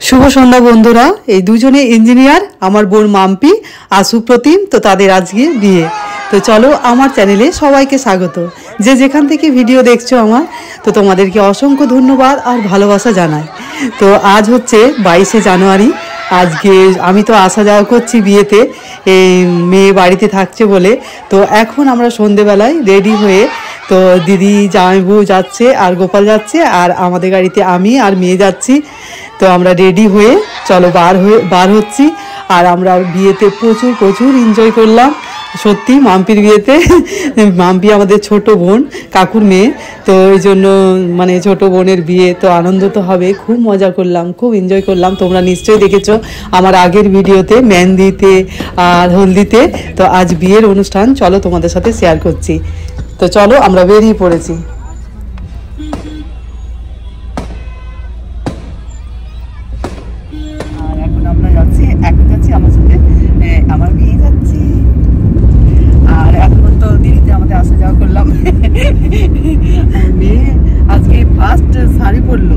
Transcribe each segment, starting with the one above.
শুভ সন্ধ্যা বন্ধুরা। এই দুজনে ইঞ্জিনিয়ার আমার বোন মাম্পি আর সুপ্রতিম তো তাদের আজকে বিয়ে। তো চলো আমার চ্যানেলে সবাইকে স্বাগত। যে যেখান থেকে ভিডিও দেখছ আমার, তো তোমাদেরকে অসংখ্য ধন্যবাদ আর ভালোবাসা জানাই। তো আজ হচ্ছে বাইশে জানুয়ারি, আজকে আমি তো আসা যাওয়া করছি বিয়েতে, এই মেয়ে বাড়িতে থাকছে বলে। তো এখন আমরা সন্ধেবেলায় রেডি হয়ে তো দিদি জামাইবু যাচ্ছে, আর গোপাল যাচ্ছে, আর আমাদের গাড়িতে আমি আর মেয়ে যাচ্ছি। তো আমরা রেডি হয়ে, চলো বার হয়ে, বার হচ্ছি। আর আমরা বিয়েতে প্রচুর প্রচুর এনজয় করলাম। সত্যি, মাম্পির বিয়েতে, মাম্পি আমাদের ছোট বোন, কাকুর মেয়ে। তো ওই জন্য মানে ছোট বোনের বিয়ে, তো আনন্দ তো হবে। খুব মজা করলাম, খুব এনজয় করলাম। তোমরা নিশ্চয়ই দেখেছ আমার আগের ভিডিওতে, মেহেন্দিতে আর হলদিতে। তো আজ বিয়ের অনুষ্ঠান, চলো তোমাদের সাথে শেয়ার করছি। তো চলো আমরা বেরিয়ে পড়েছি। আর এখন আমরা যাচ্ছি এখন যাচ্ছি আমার সাথে এ, আমার মেয়ে যাচ্ছি। আর এখন তো দিদিতে আমাদের আসা যাওয়া করলাম। মেয়ে আজকে ফার্স্ট শাড়ি পরলো।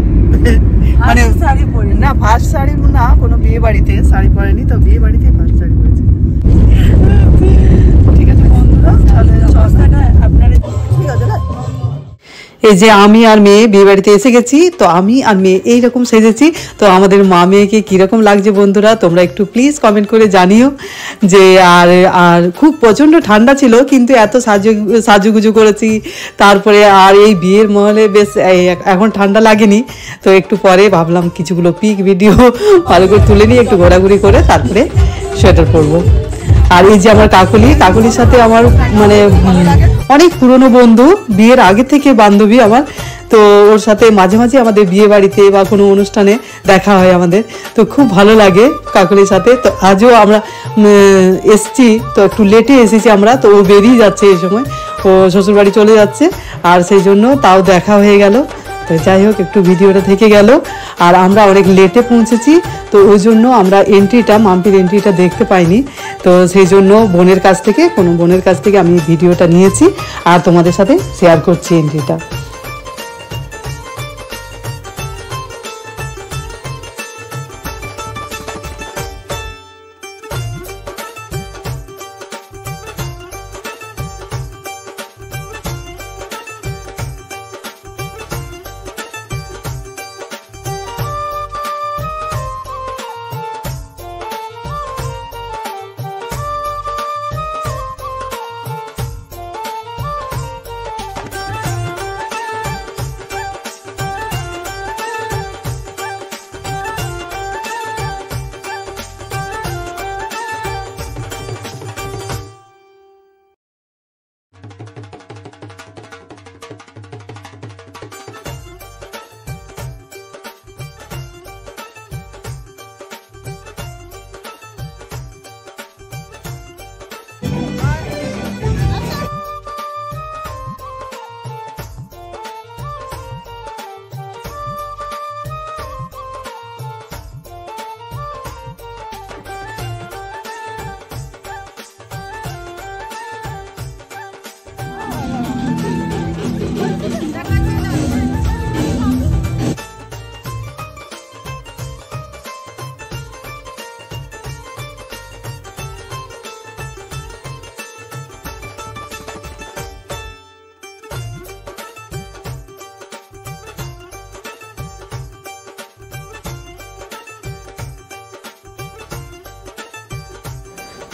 মানে শাড়ি পরি না ফার্স্ট শাড়ি না কোনো বিয়ে বাড়িতে শাড়ি পরেনি তো বিয়ে বাড়িতে ফার্স্ট শাড়ি পরেছে। এই যে আমি আর মেয়ে বিয়ে বাড়িতে এসে গেছি, তো আমি আর মেয়ে এইরকম সেজেছি। তো আমাদের মা মেয়েকে কীরকম লাগছে বন্ধুরা, তোমরা একটু প্লিজ কমেন্ট করে জানিও যে আর আর খুব প্রচণ্ড ঠান্ডা ছিল, কিন্তু এত সাজু, সাজুগুজু করেছি। তারপরে আর এই বিয়ের মহলে বেশ এখন ঠান্ডা লাগেনি। তো একটু পরে ভাবলাম কিছুগুলো পিক ভিডিও ভালো করে তুলে নিয়ে একটু ঘোরাঘুরি করে তারপরে সোয়েটার পরবো। আর এই যে আমার কাকুলি, কাকুলির সাথে আমার মানে অনেক পুরনো বন্ধু, বিয়ের আগে থেকে বান্ধবী আমার। তো ওর সাথে মাঝে মাঝে আমাদের বিয়ে বাড়িতে বা কোনো অনুষ্ঠানে দেখা হয় আমাদের। তো খুব ভালো লাগে কাকুলির সাথে। তো আজও আমরা এসছি। তো একটু লেটে এসেছি আমরা, তো ও বেরিয়ে যাচ্ছে এই সময়। ও শ্বশুরবাড়ি চলে যাচ্ছে। আর সেই জন্য তাও দেখা হয়ে গেল। তো যাই হোক, একটু ভিডিওটা থেকে গেল। আর আমরা অনেক লেটে পৌঁছেছি। তো ওই জন্য আমরা এন্ট্রিটা মাম্পির এন্ট্রিটা দেখতে পাইনি। তো সেই জন্য বোনের কাছ থেকে, কোনো বোনের কাছ থেকে আমি ভিডিওটা নিয়েছি আর তোমাদের সাথে শেয়ার করছি এন্ট্রিটা।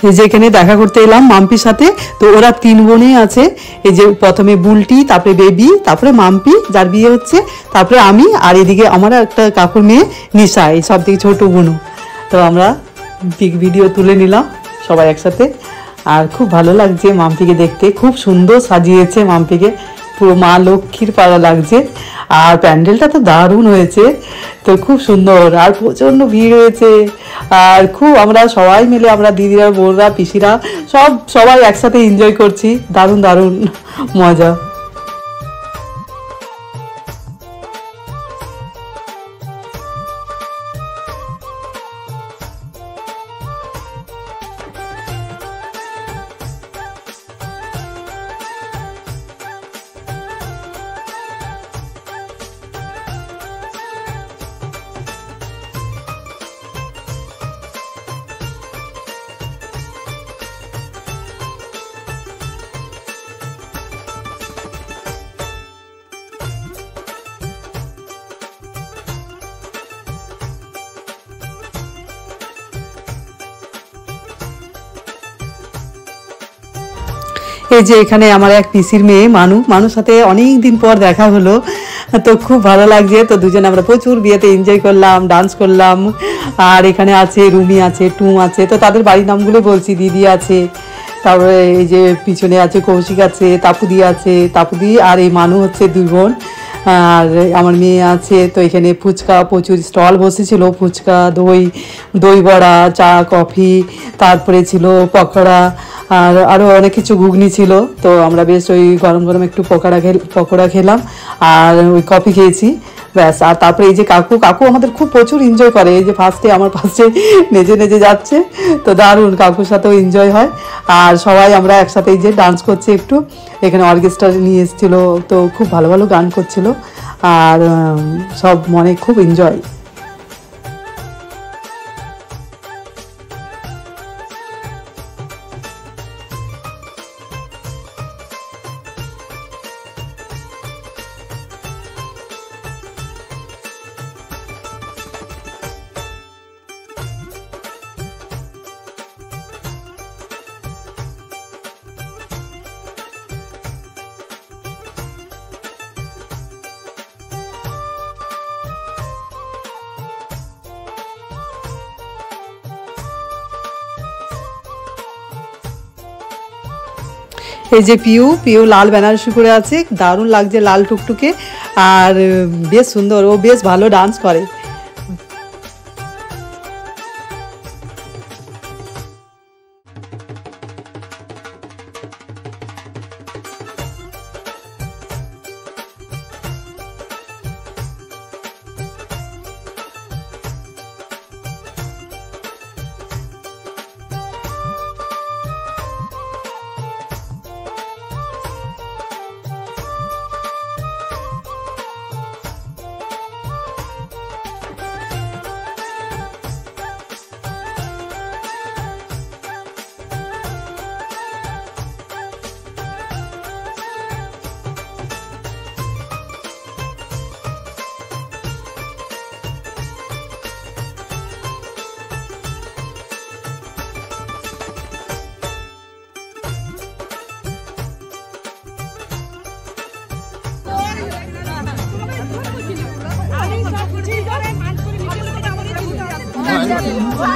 এই যে এখানে দেখা করতে এলাম মাম্পির সাথে, তো ওরা তিন বোনই আছে। এই যে প্রথমে বুলটি, তারপরে বেবি, তারপরে মাম্পি, যার বিয়ে হচ্ছে, তারপরে আমি, আর এদিকে আমার একটা কাকুর মেয়ে, নিশা, এই সব থেকে ছোটো বোনও তো আমরা পিক ভিডিও তুলে নিলাম সবাই একসাথে। আর খুব ভালো লাগছে মাম্পিকে দেখতে, খুব সুন্দর সাজিয়েছে মাম্পিকে। পুরো মা লক্ষ্মীর পাড়া লাগছে। আর প্যান্ডেলটা তো দারুণ হয়েছে, তো খুব সুন্দর, আর প্রচণ্ড ভিড় হয়েছে। আর খুব আমরা সবাই মিলে, আমরা দিদিরা বোনরা পিসিরা, সব সবাই একসাথে এনজয় করছি, দারুণ দারুণ মজা। এই যে এখানে আমার এক পিসির মেয়ে, মানু। মানুর সাথে অনেক দিন পর দেখা হলো। তো খুব ভালো লাগছে। তো দুজনে আমরা প্রচুর বিয়েতে এনজয় করলাম ডান্স করলাম। আর এখানে আছে, রুমি আছে টু আছে। তো তাদের বাড়ির নামগুলো বলছি, দিদি আছে, তারপরে এই যে পিছনে আছে কৌশিক আছে, তাপুদি আছে, তাপুদি আর এই মানু হচ্ছে দুই বোন। আর আমার মেয়ে আছে, তো এখানে ফুচকা প্রচুর স্টল বসেছিল, ফুচকা, দই দই বড়া, চা, কফি, তারপরে ছিল পকোড়া, আর আরও অনেক কিছু ঘুগনি ছিল, তো আমরা বেশ ওই গরম গরম একটু পকোড়া খেল, পকোড়া খেলাম, আর ওই কফি খেয়েছি ব্যাস, আর তারপরে এই যে কাকু কাকু আমাদের খুব প্রচুর এনজয় করে। এই যে ফার্স্টে আমার পাশে নেজে নেজে যাচ্ছে, তো দারুণ কাকুর সাথেও এনজয় হয়। আর সবাই আমরা একসাথে এই যে ডান্স করছি একটু। এখানে অর্কেস্ট্রা নিয়ে এসেছিল, তো খুব ভালো ভালো গান করছিল। আর সব মনে খুব এনজয় এই যে পিউ পিউ লাল বেনারসি করে আছে, দারুণ লাগছে লাল টুকটুকে। আর বেশ সুন্দর, ও বেশ ভালো ডান্স করে।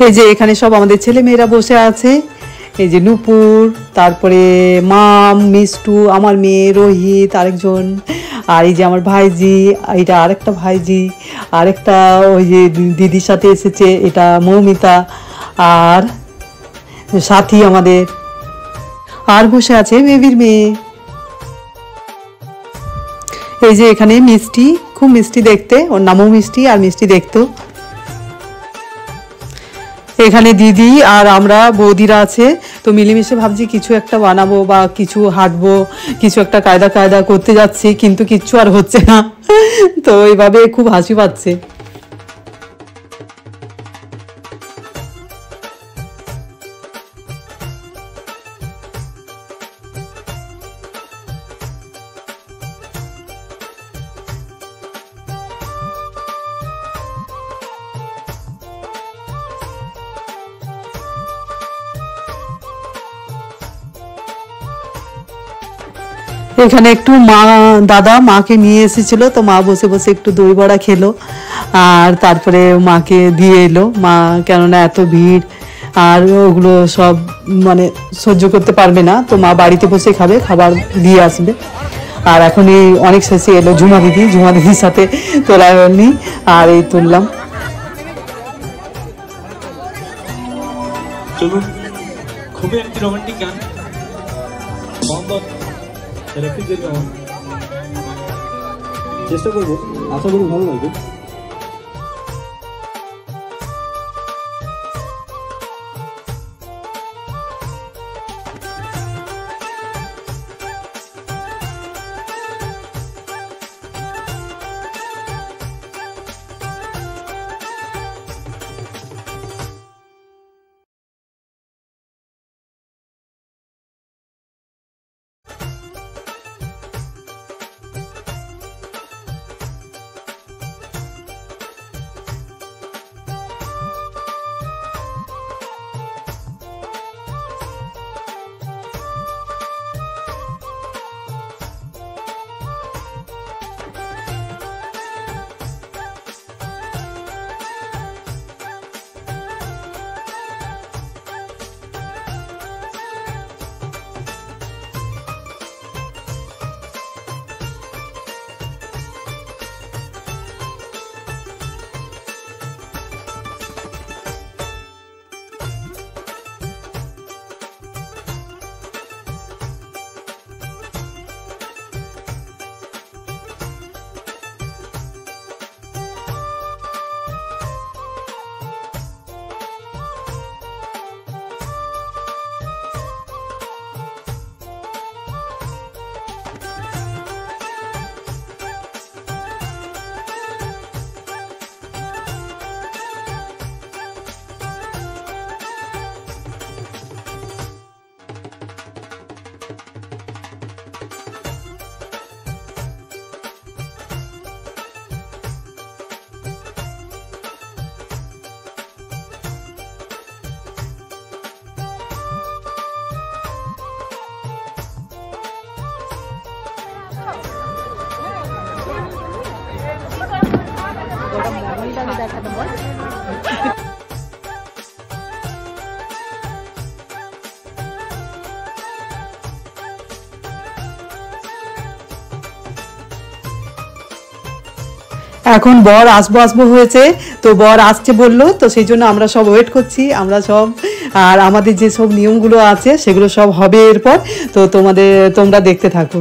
এই যে এখানে সব আমাদের ছেলে মেয়েরা বসে আছে। এই যে নূপুর, তারপরে মাম, মিষ্টু, আমার মেয়ে, রোহিত, আরেকজন, আর এই যে আমার ভাইজি এটা আরেকটা ভাইজি, আরেকটা ওই যে দিদির সাথে এসেছে, এটা মৌমিতা, আর সাথী আমাদের। আর বসে আছে বেবির মেয়ে। এই যে এখানে মিষ্টি, খুব মিষ্টি দেখতে, ওর নামও মিষ্টি আর মিষ্টি দেখতেও। এখানে দিদি আর আমরা বৌদিরা আছে, তো মিলেমিশে ভাবছি কিছু একটা বানাবো বা কিছু হাঁটবো, কিছু একটা কায়দা কায়দা করতে যাচ্ছি, কিন্তু কিচ্ছু আর হচ্ছে না। তো এইভাবে খুব হাসি পাচ্ছে। এখানে একটু মা, দাদা মাকে নিয়ে এসেছিল, তো মা বসে বসে একটু দই বড়া খেলো, আর তারপরে মাকে দিয়ে এলো। মা, কেননা এত ভিড়, আর ওগুলো সব মানে সহ্য করতে পারবে না, তো মা বাড়িতে বসে খাবে, খাবার দিয়ে আসবে। আর এখন এই অনেক শেষে এলো ঝুমা দিদি, ঝুমা দিদির সাথে তোলা হয়নি আর এই তুললাম। খুবই একটি রোমান্টিক গান। বন্ধ। রেখে দিল চেষ্টা করব। আশা করি ভালো লাগবে। এখন বল। এখন বর আসব আসব হয়েছে, তো বর আসছে বলল, তো সেই জন্য আমরা সব ওয়েট করছি, আমরা সব, আর আমাদের যে সব নিয়মগুলো আছে, সেগুলো সব হবে এরপর, তো তোমাদের, তোমরা দেখতে থাকো।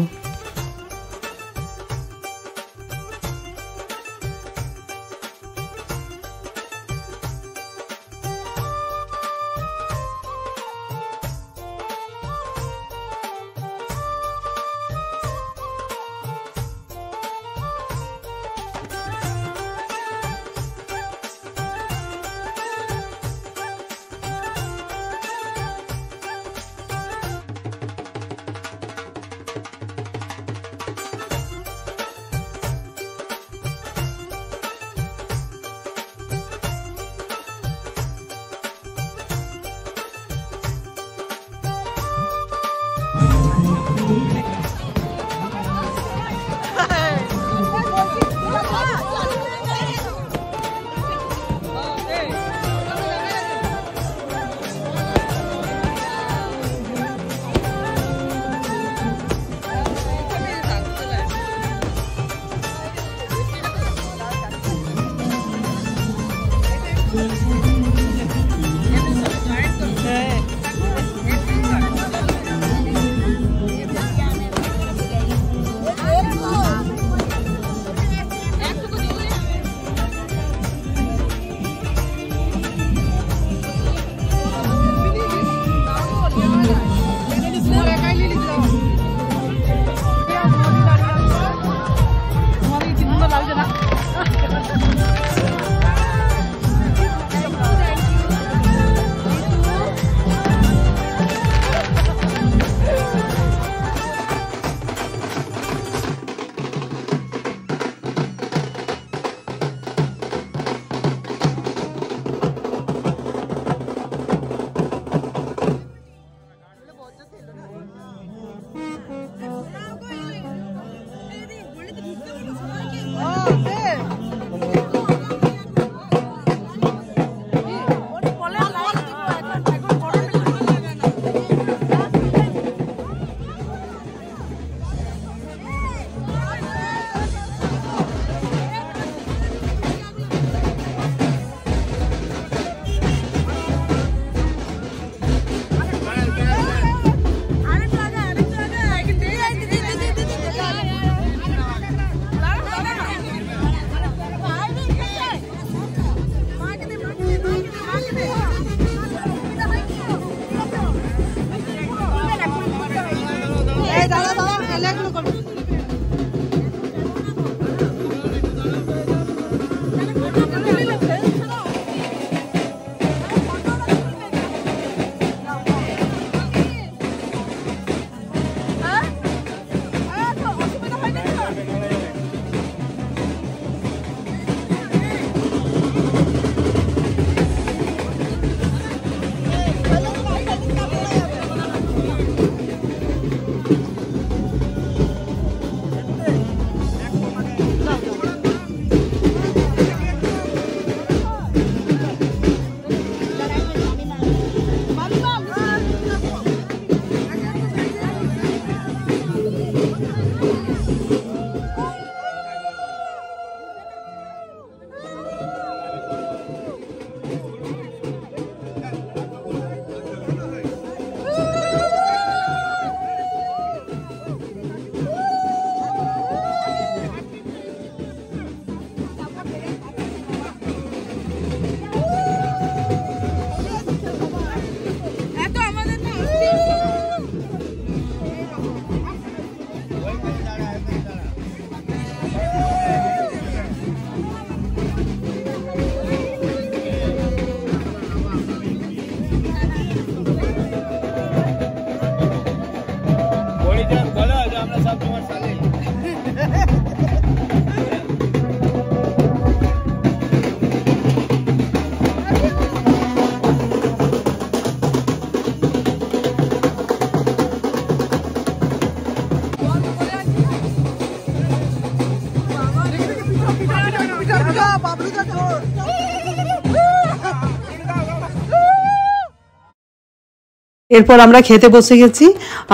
এরপর আমরা খেতে বসে গেছি,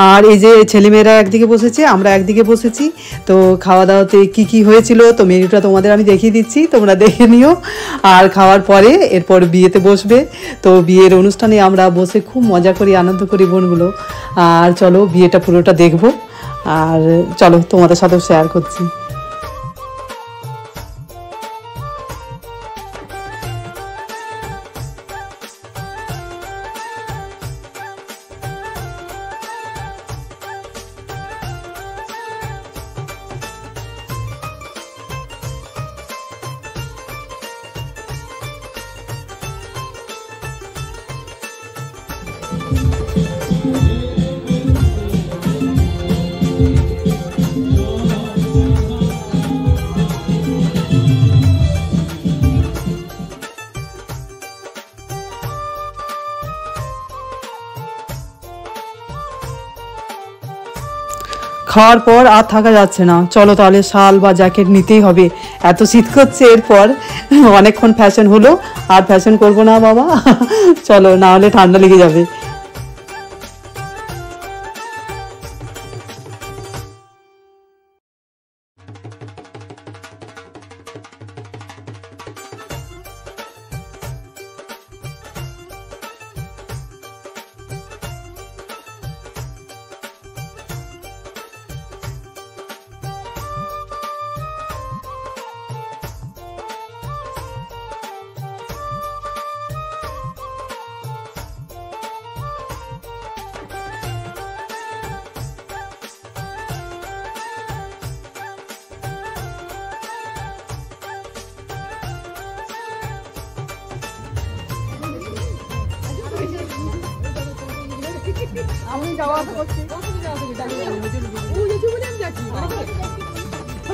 আর এই যে ছেলেমেয়েরা একদিকে বসেছে, আমরা একদিকে বসেছি। তো খাওয়া দাওয়াতে কি কি হয়েছিল, তো মেনুটা তোমাদের আমি দেখিয়ে দিচ্ছি, তোমরা দেখে নিও। আর খাওয়ার পরে এরপর বিয়েতে বসবে। তো বিয়ের অনুষ্ঠানে আমরা বসে খুব মজা করি, আনন্দ করি বোনগুলো। আর চলো, বিয়েটা পুরোটা দেখব। আর চলো, তোমাদের সাথেও শেয়ার করছি। খাওয়ার পর আর থাকা যাচ্ছে না। চলো তাহলে শাল বা জ্যাকেট নিতেই হবে। এত শীত করছে এরপর অনেকক্ষণ ফ্যাশন হলো। আর ফ্যাশন করব না বাবা। চলো, না হলে ঠান্ডা লেগে যাবে।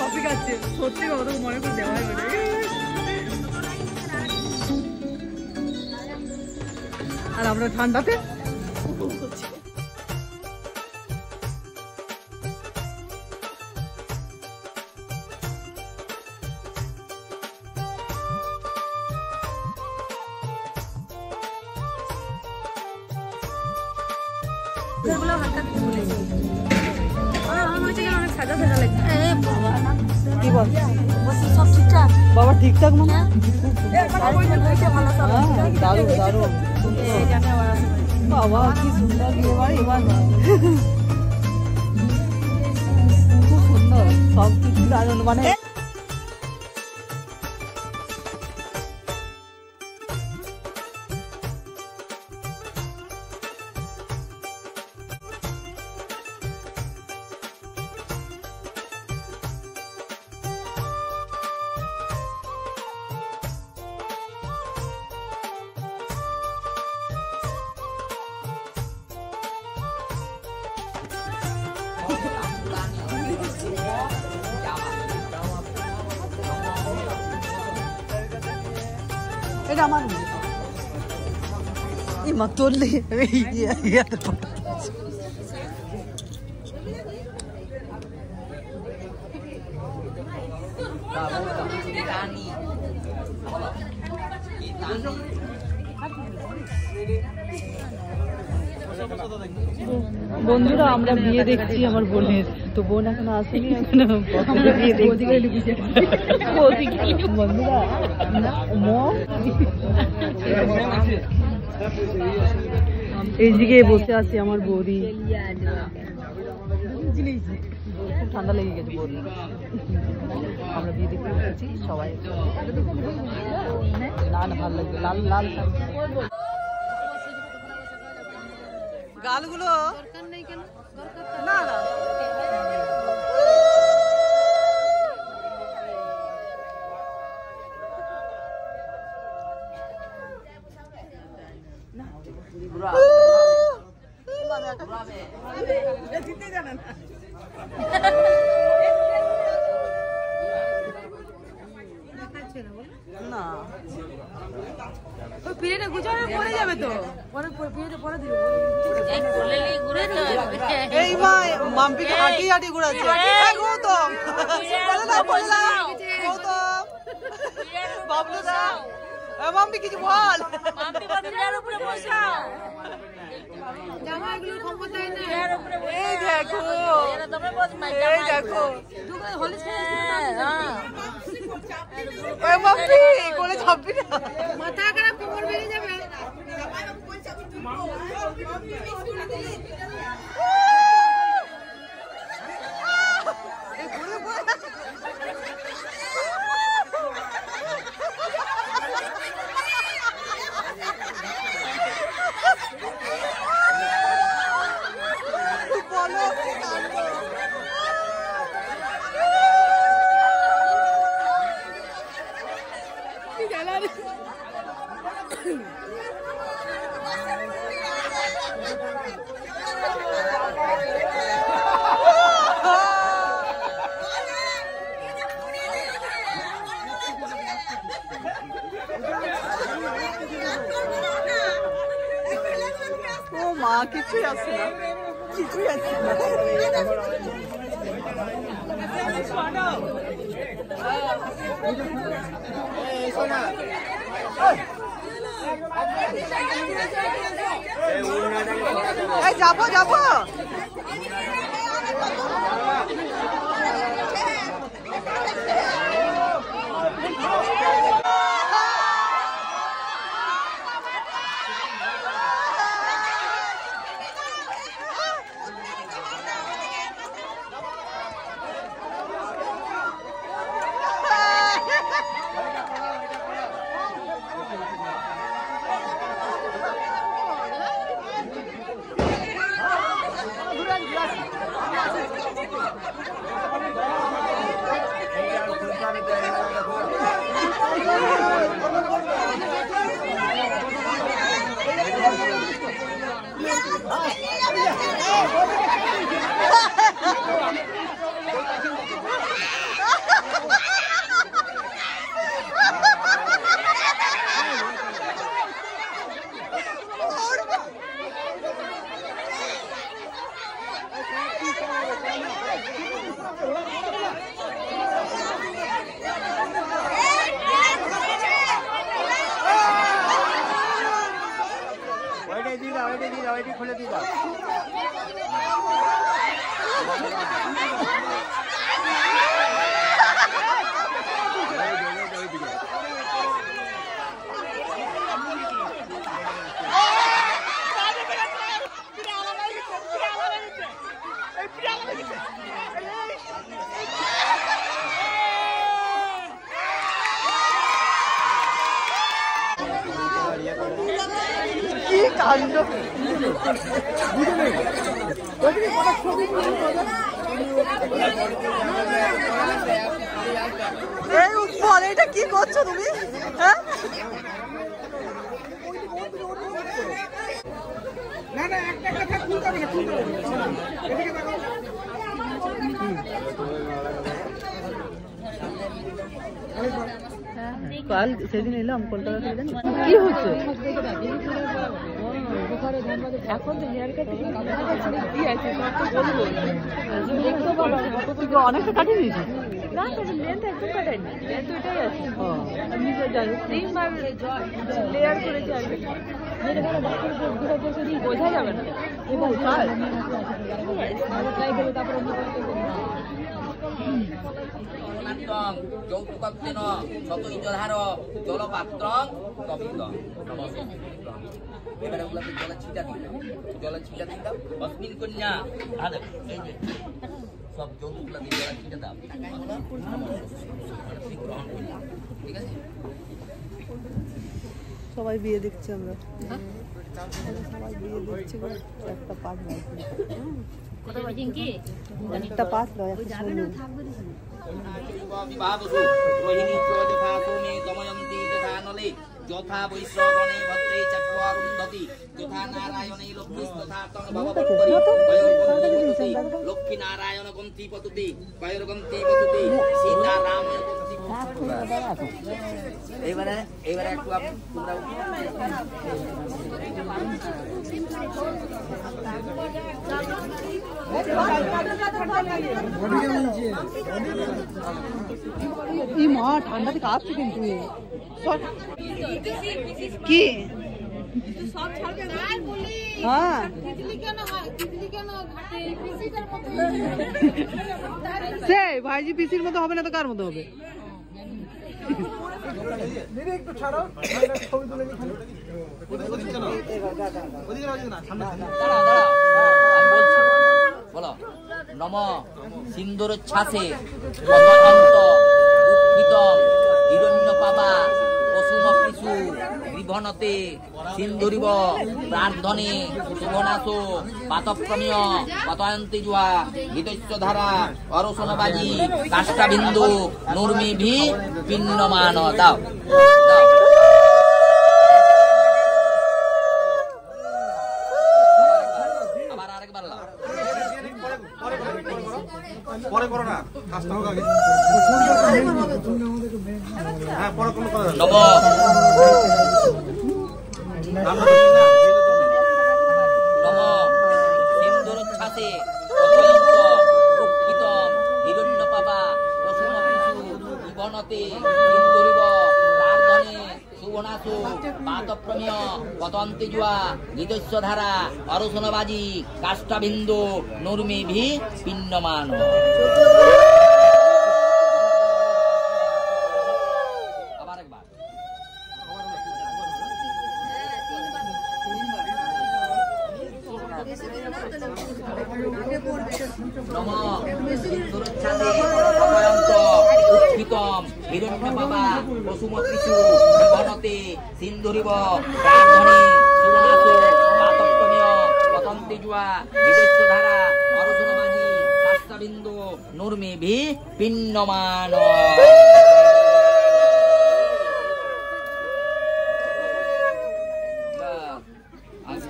কফি খাচ্ছে সত্যি কত মনে করে দেওয়া বলে আর আমরা ঠান্ডাতে? খুব সুন্দর। সব কিছু দারুণ মানে ইমা তোললে ইয়াতে ফটো বন্ধুরা আমরা বিয়ে দেখছি আমার বোনের। তো বোন এখন আসেনি এখনও বন্ধুরা এইদিকে বসে আছে আমার বৌদি। খুব ঠান্ডা লেগে গেছে বৌদি। আমরা বিয়ে দেখতে এসেছি সবাই। না না ভালো লাগবে লাল লাল গালগুলো না না। এই মা মাম্পিকে হাঁটি হাঁটি ঘুরাচ্ছে। গৌতম। বলে দাও বলে দাও। গৌতম। বাবলু দা। মাম্পি কিছু বল। জামাগুলো ক্ষমতায় না এই দেখো। এই দেখো। মাম্পি কোলে চাপবি না। মাথা খারাপ কোমর ভেঙে যাবে। 我玩我要去告诉 ও মা কিছুই আসছে না কিছুই আসছে না এই যাব যাব খুলে দিয়ে দাও কি কাণ্ড এই উৎপল এটা কি করছ তুমি হ্যাঁ কাল সেদিন এলাম কলকাতা থেকে কি হচ্ছে? এখন তো হেয়ার কাটে কি আছে অনেকটা কাটিয়ে না লেন্থ একদম কাটাইনি লেন্থ ওইটাই আছে। আমি যাই ক্রিম লেয়ার করেছি আর কি। বোঝা যাবে না। ও তাই অনান্তং যৌতুকত্বেন শতৈজধার জলপাত্রং কপিতং এবারে ওগুলোকে জলে ছিটা দিই জলে ছিটা দিই দাও অস্মিন কন্যা আরে এই যে সব যৌতুকগুলো দিয়ে জলে ছিটা দাও গ্রহণ কন্যা ঠিক আছে সবাই বিয়ে দেখছি আমরা। সবাই বিয়ে দেখছি গো। একটা পাত নয় একটা পাত নয় একটা বিবাহবধূ রোহিণী যথা সোমে দময়ন্তী যথা নলে যথা বৈশ্রবণে ভদ্রে চক্রুন্ধতি যথা নারায়ণে লক্ষ্মী তথা তং ভবপত্তরি কয়র্গন্তি লক্ষ্মী নারায়ণ গন্তি পতুতি কয়র্গন্তি তোমরা এই মা ঠান্ডাতে কাঁপছে কিন্তু কি? হ্যাঁ। হয় ভাইজি পিসির মতো হবে না তো কার মতো হবে? বলছি। বলো। নম সিন্দুর ছাসে অতন্ত উৎথিত হিরণ্য পাবা পশুম পিছু গৃভনতে সিন্ধুরিব, প্রার্ধনে শুভনাশো পাতপ্রমেয়, পতয়ন্তি জুয়া গীতস্য ধারা অরসনবাজি, কাষ্টাবিন্দু নুর্মি ভি পিন্নমান দাও দাও। পরে করো না। কাজটা হোক আগে। হ্যাঁ পরে কোনো প্রকৃত হিরণ্য সিন্দুরিব প্রার্ধনে সুবনাসু পাতপ্রমেয় জুয়া গীতস্য ধারা অরসনবাজি কাষ্টাবিন্দু নুর্মি ভি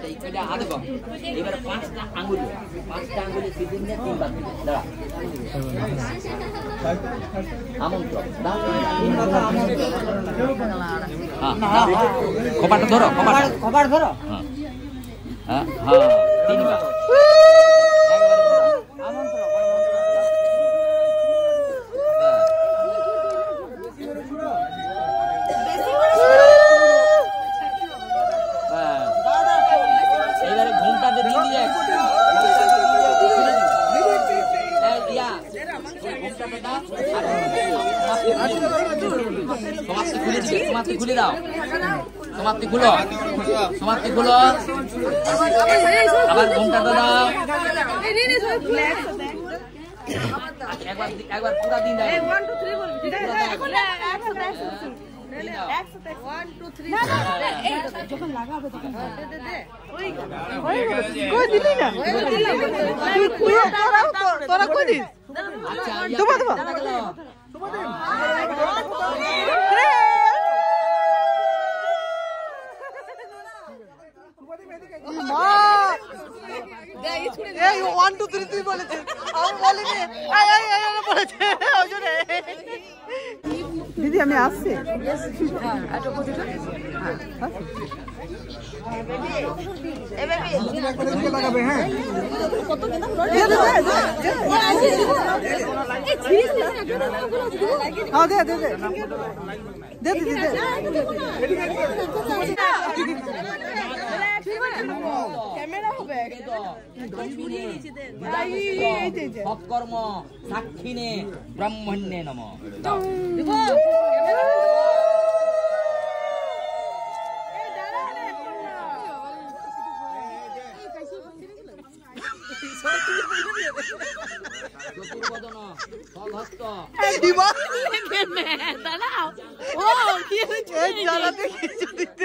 আচ্ছা কম এবার পাঁচটা পাঁচটা তিনবার দাঁড়া। আমন্ত্রণ। হ্যাঁ। কপাটা ধরো কপাটা ধরো। হ্যাঁ হ্যাঁ। হ্যাঁ তিনবার একবার ধরো। হ্যাঁ। এবারে ঘুমটাতে দিয়ে দিয়ে এই দিয়া, ওই ঘুমটাতে দাও, আর সমাপ্তি খুলে দিবে, সমাপ্তি খুলে দাও সমাপ্তি খুলো সমাপ্তি খুলো আবার ঘুমটাতে দাও। একবার একবার পুরা দিন দাও। কই দিলি না? তুই তুই তোরা তোরা কই দিস আচ্ছা দেবো, দেবো। মা এই ওয়ান টু থ্রি তুই বলেছিস আমি বলিনি আয় আয় আয় আয় বলেছে ওই জন্য। আমি আসছি হ্যাঁ দে দিদি দে। সৎকর্ম সাক্ষিনে ব্রহ্মণ্যে নম। চতুর্বদন সহস্ত এই জ্বালাতে কিছু দিতে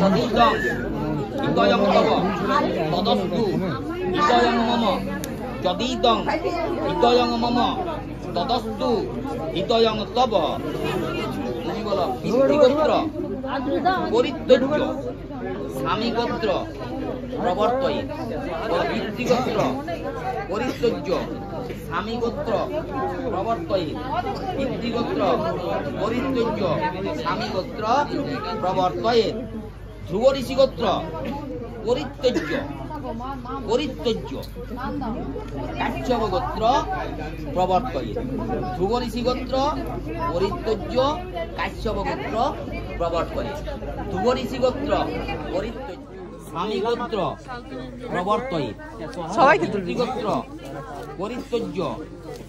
যদিদং ইদয়ং তব তদস্তু ইদয়ং মম যদিদং ইদয়ং মম তদস্তু। ইদয়ং তব। তুমি বলো পিতৃগোত্র পরিত্যজ্য। স্বামীগোত্র। প্রবর্তয়ে। বলো পিতৃগোত্র পরিত্যজ্য। স্বামীগোত্র। প্রবর্তয়ে। পিতৃগোত্র পরিত্যজ্য। স্বামীগোত্র। প্রবর্তয়ে। ধ্রুব ঋষিগোত্র। পরিত্যজ্য। পরিত্যজ্য। কাশ্যপ গোত্র প্রবর্তয়ে। ধ্রুব ঋষিগোত্র পরিত্যজ্য কাশ্যপ গোত্র প্রবর্তয়ে। ধ্রুব ঋষিগোত্র পরিত্যজ্য স্বামী গোত্র প্রবর্তয়ে সবাইকে তুলবি। পিতৃগোত্র পরিত্যজ্য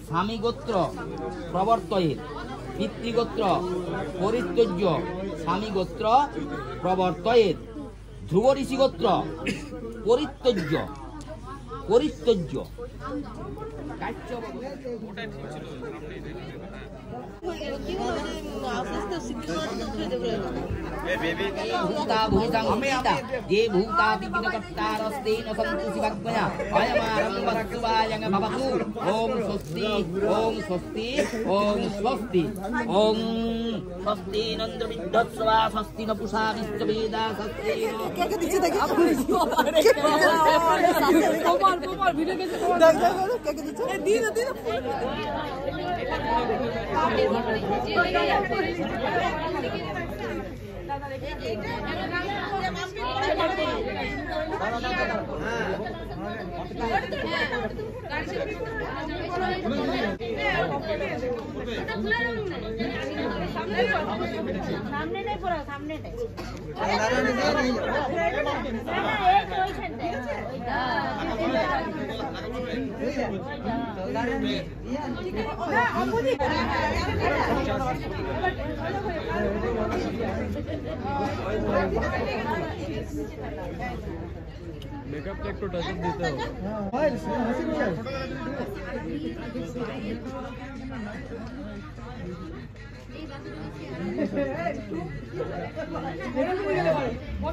স্বামী গোত্র প্রবর্তয়ে। পিতৃগোত্র পরিত্যজ্য স্বামী গোত্র প্রবর্তয়ে। ধ্রুব ঋষিগোত্র পরিত্যজ্য। পরিত্যজ্য। কাশ্যপ গোত্র। भूता भूतं भूता ये भूता विघ्नकर्तारस्तेन सन्तु शिवज्ञया अयमारम्भरक्षुवायङ भवतु ॐ स्वस्ति ॐ स्वस्ति ॐ स्वस्ति ॐ स्वस्ति नन्द्रविद्धस्वा स्वस्ति न पुषा विश्ववेदा स्वस्ति न সামনে নেই পড়া সামনে নেই না, না,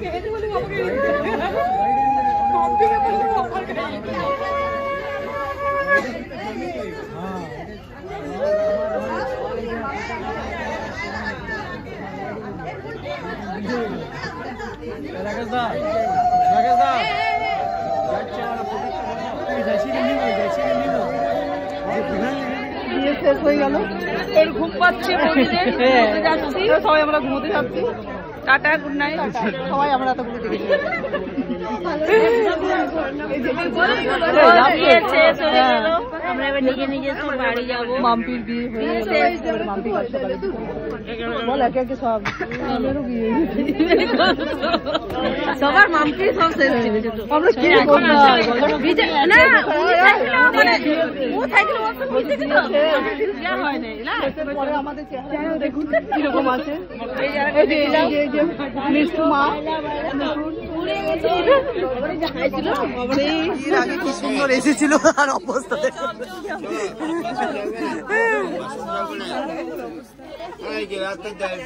এই তো ওইখানটায়। বিয়ে শেষ হয়ে গেল। এর ঘুম পাচ্ছে যাচ্ছি। সবাই আমরা ঘুমোতে যাচ্ছি। টাটা গুড নাইট সবাই আমরা এত ঘুমোতে গেছি। হয়ে গেল আমরা এবার নিজে নিজে বাড়ি যাব। মাম্পির বিয়ে হয়ে মাম্পি বল একে একে সব আমাদেরও বিয়ে সবার মামকি সব শেষ গেছে আমরা কি এখন করব? আর আর? বলো। বিজে- না, ও থাকলে ও তো। বিয়ে দিত। বিয়ে হয় নাই, না? পরে আমাদের চেহারা দেখুন কীরকম আছে। এই যে এই যে মিষ্টু মা। আগে কি সুন্দর এসেছিল আর অবস্থা দেখো রাতে যায়